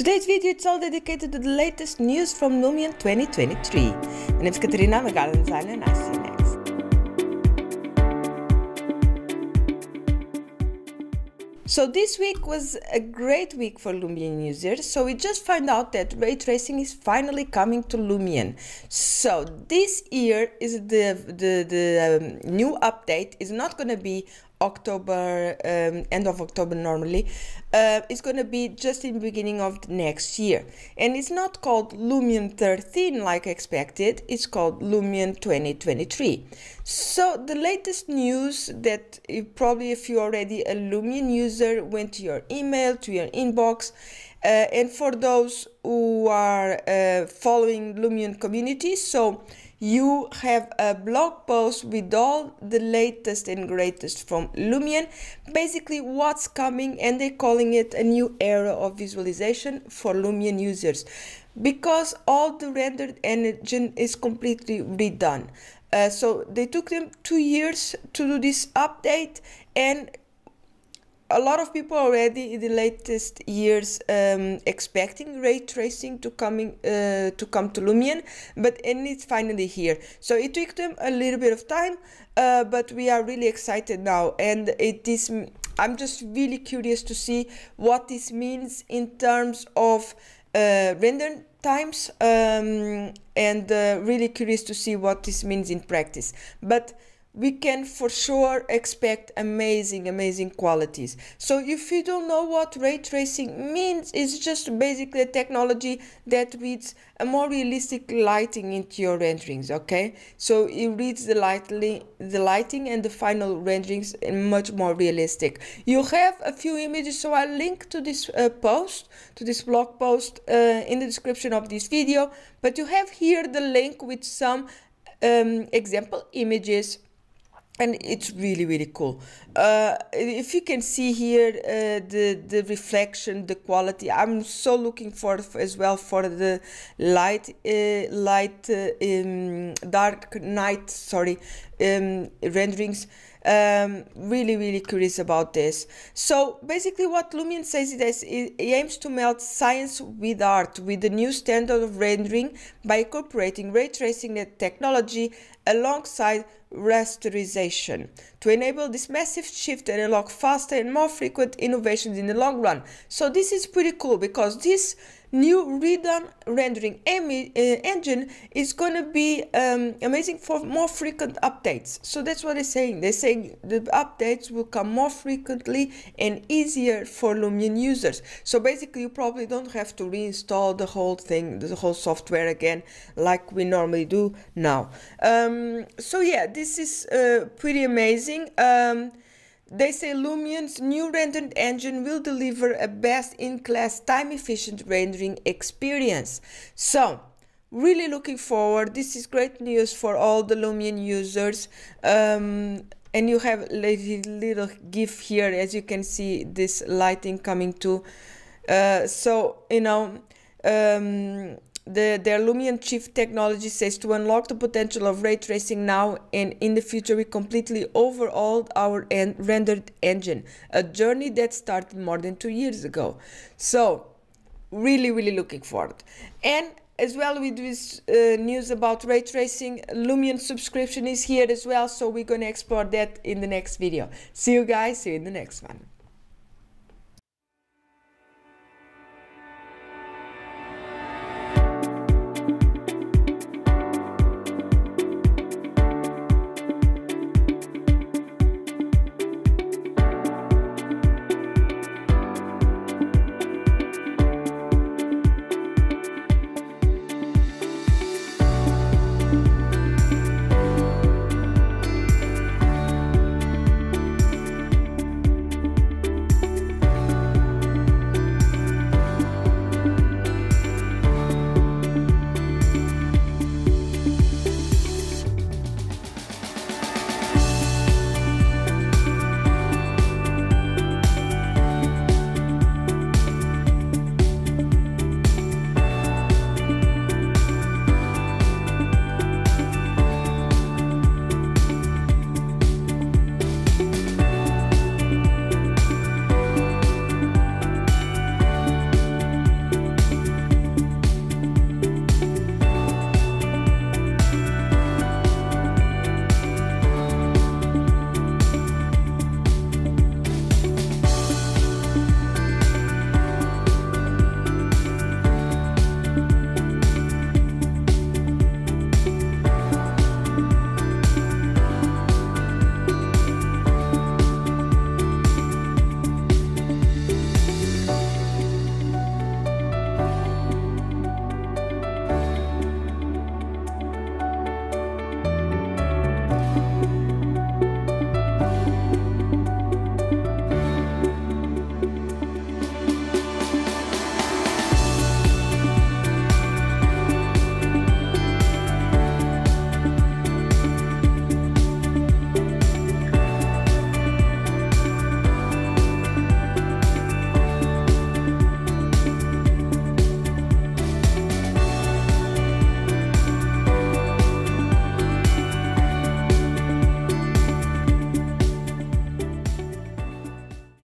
Today's video is all dedicated to the latest news from Lumion 2023. My name is Katarina Megalenzain and I see you next. So this week was a great week for Lumion users. So we just found out that ray tracing is finally coming to Lumion. So this year is the the the um, new update is not going to be October, um, end of October normally, uh, it's going to be just in the beginning of the next year. And it's not called Lumion 13 like expected, it's called Lumion 2023. So the latest news that probably if you're already a Lumion user went to your email, to your inbox, uh, and for those who are uh, following Lumion community, so you have a blog post with all the latest and greatest from Lumion, basically what's coming, and they're calling it a new era of visualization for Lumion users because all the rendered engine is completely redone. Uh, so they took them two years to do this update and a lot of people already in the latest years um, expecting ray tracing to coming uh, to come to Lumion, but and it's finally here. So it took them a little bit of time, uh, but we are really excited now, and it is. I'm just really curious to see what this means in terms of uh, render times, um, and uh, really curious to see what this means in practice. But we can for sure expect amazing amazing qualities. So if you don't know what ray tracing means it's just basically a technology that reads a more realistic lighting into your renderings okay? So it reads the lightly the lighting and the final renderings much more realistic. You have a few images so i'll link to this uh, post to this blog post uh, in the description of this video. But you have here the link with some um, example images and it's really really cool. Uh, if you can see here uh, the the reflection the quality i'm so looking for as well for the light uh, light uh, um, dark night sorry um, renderings. Um, really really curious about this. So basically what lumion says is it aims to melt science with art with the new standard of rendering by incorporating ray tracing technology alongside rasterization to enable this massive shift and unlock faster and more frequent innovations in the long run. So this is pretty cool because this new redone rendering uh, engine is going to be um, amazing for more frequent updates. So that's what they're saying. They're saying the updates will come more frequently and easier for Lumion users. So basically, you probably don't have to reinstall the whole thing, the whole software again, like we normally do now. Um, so yeah, this is uh, pretty amazing. Um, they say Lumion's new rendered engine will deliver a best-in-class time-efficient rendering experience. So, really looking forward. This is great news for all the Lumion users. Um, and you have a little, GIF here, as you can see, this lighting coming to. Uh, so, you know, um, the, their Lumion chief technology says to unlock the potential of ray tracing now and in the future we completely overhauled our en rendered engine, a journey that started more than two years ago. So really, really looking forward. And as well with this uh, news about ray tracing, Lumion subscription is here as well, so we're going to explore that in the next video. See you guys, see you in the next one.